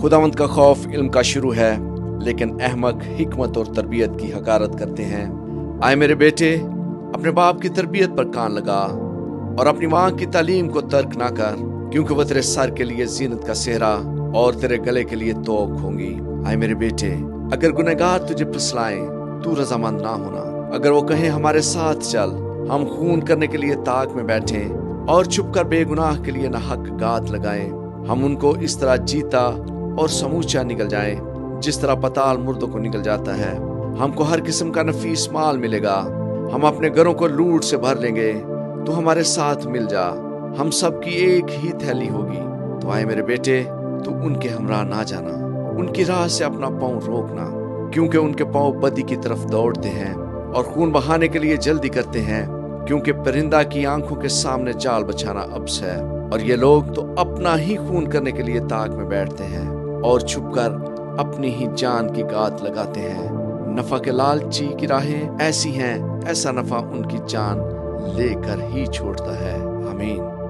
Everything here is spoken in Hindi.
खुदावंत का खौफ इल्म का शुरू है, लेकिन अहमक, हिकमत और तरबियत की हकारत करते हैं। आए मेरे बेटे, अपने बाप की तरबियत पर कान लगा और अपनी माँ की तालीम को तर्क ना कर, क्योंकि वह तेरे सर के लिए जीनत का सेहरा और तेरे गले के लिए तोक होंगी। आए मेरे बेटे, अगर गुनहगार तुझे फसलाए, तू रजामंद ना होना। अगर वो कहें, हमारे साथ चल, हम खून करने के लिए ताक में बैठे और छुप कर बेगुनाह के लिए न हक गात लगाएँ, हम उनको इस तरह जीता और समूचा निकल जाए। जिस तरह पताल मुर्दों को निकल जाता है, हमको हर किस्म का नफीस माल मिलेगा। हम अपने घरों को लूट से भर लेंगे। तो हमारे साथ मिल जा। हम सब की एक ही थैली होगी। तो आए मेरे बेटे, तू उनके हमरा ना जाना। उनकी राह से अपना पाँव रोकना। क्योंकि उनके पाँव बदी की तरफ़ दौड़ते हैं और खून बहाने के लिए जल्दी करते हैं, क्योंकि परिंदा की आँखों के सामने जाल बछाना अब्स है। और ये लोग तो अपना ही खून करने के लिए ताक में बैठते हैं। और छुपकर अपनी ही जान की गात लगाते हैं। नफा के लालची की राहें ऐसी हैं, ऐसा नफा उनकी जान लेकर ही छोड़ता है। आमीन।